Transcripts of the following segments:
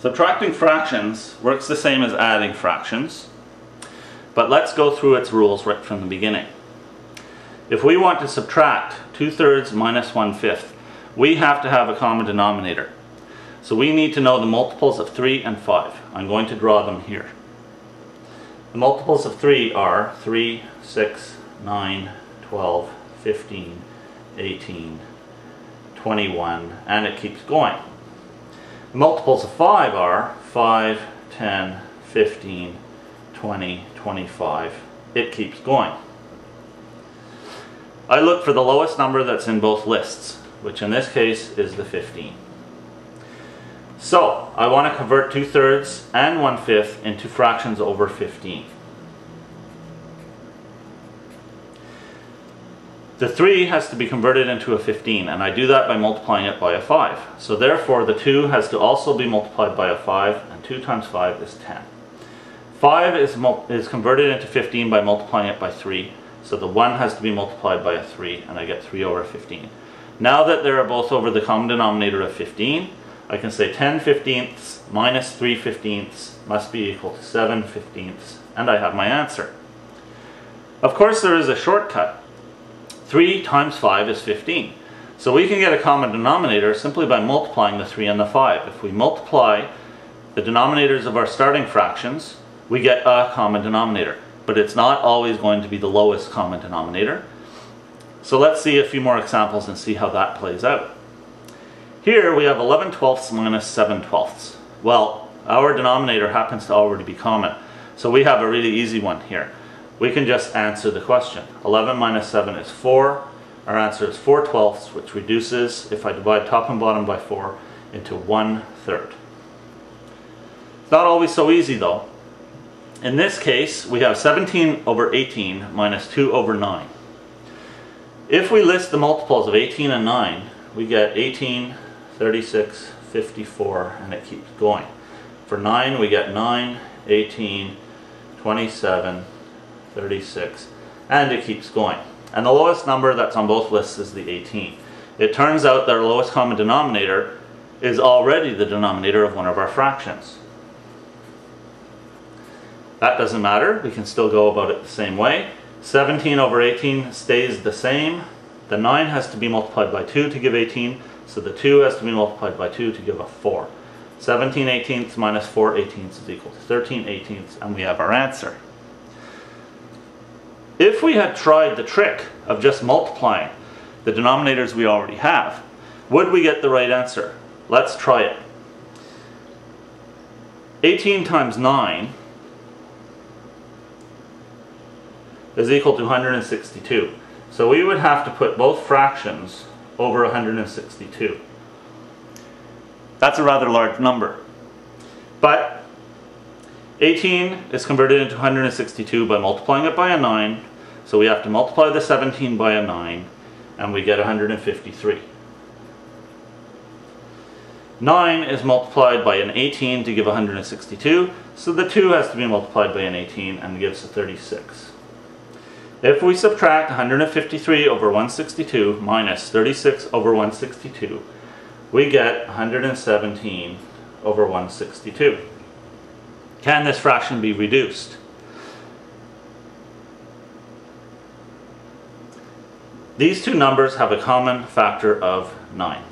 Subtracting fractions works the same as adding fractions, but let's go through its rules right from the beginning. If we want to subtract 2 thirds minus 1 fifth, we have to have a common denominator. So we need to know the multiples of 3 and 5. I'm going to draw them here. The multiples of 3 are 3, 6, 9, 12, 15, 18, 21, and it keeps going. Multiples of 5 are 5, 10, 15, 20, 25. It keeps going. I look for the lowest number that's in both lists, which in this case is the 15. So, I want to convert 2 thirds and 1 fifth into fractions over 15. The 3 has to be converted into a 15, and I do that by multiplying it by a 5. So therefore, the 2 has to also be multiplied by a 5, and 2 times 5 is 10. 5 is, is converted into 15 by multiplying it by 3, so the 1 has to be multiplied by a 3, and I get 3 over 15. Now that they are both over the common denominator of 15, I can say 10 fifteenths minus 3 fifteenths must be equal to 7 fifteenths, and I have my answer. Of course, there is a shortcut 3 times 5 is 15. So we can get a common denominator simply by multiplying the 3 and the 5. If we multiply the denominators of our starting fractions, we get a common denominator. But it's not always going to be the lowest common denominator. So let's see a few more examples and see how that plays out. Here we have 11 twelfths minus 7 twelfths. Well, our denominator happens to already be common. So we have a really easy one here we can just answer the question. 11 minus 7 is 4. Our answer is 4 twelfths, which reduces, if I divide top and bottom by 4, into 1 third. It's not always so easy though. In this case, we have 17 over 18 minus 2 over 9. If we list the multiples of 18 and 9, we get 18, 36, 54, and it keeps going. For 9, we get 9, 18, 27, 36, and it keeps going. And the lowest number that's on both lists is the 18. It turns out that our lowest common denominator is already the denominator of one of our fractions. That doesn't matter, we can still go about it the same way. 17 over 18 stays the same. The 9 has to be multiplied by 2 to give 18, so the 2 has to be multiplied by 2 to give a 4. 17 eighteenths minus 4 eighteenths is equal to 13 eighteenths, and we have our answer. If we had tried the trick of just multiplying the denominators we already have, would we get the right answer? Let's try it. 18 times 9 is equal to 162. So we would have to put both fractions over 162. That's a rather large number. But 18 is converted into 162 by multiplying it by a 9 so we have to multiply the 17 by a 9 and we get 153. 9 is multiplied by an 18 to give 162, so the 2 has to be multiplied by an 18 and gives a 36. If we subtract 153 over 162 minus 36 over 162, we get 117 over 162. Can this fraction be reduced? These two numbers have a common factor of 9.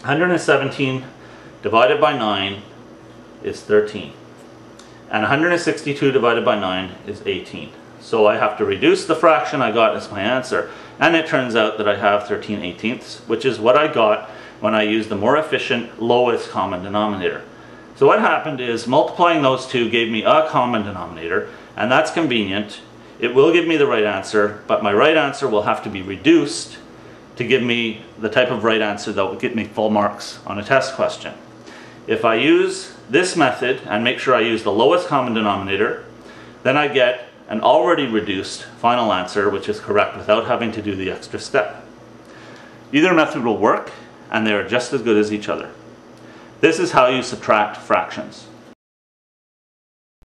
117 divided by 9 is 13. And 162 divided by 9 is 18. So I have to reduce the fraction I got as my answer. And it turns out that I have 13 eighteenths, which is what I got when I use the more efficient lowest common denominator. So what happened is multiplying those two gave me a common denominator, and that's convenient it will give me the right answer, but my right answer will have to be reduced to give me the type of right answer that will get me full marks on a test question. If I use this method and make sure I use the lowest common denominator, then I get an already reduced final answer which is correct without having to do the extra step. Either method will work and they are just as good as each other. This is how you subtract fractions.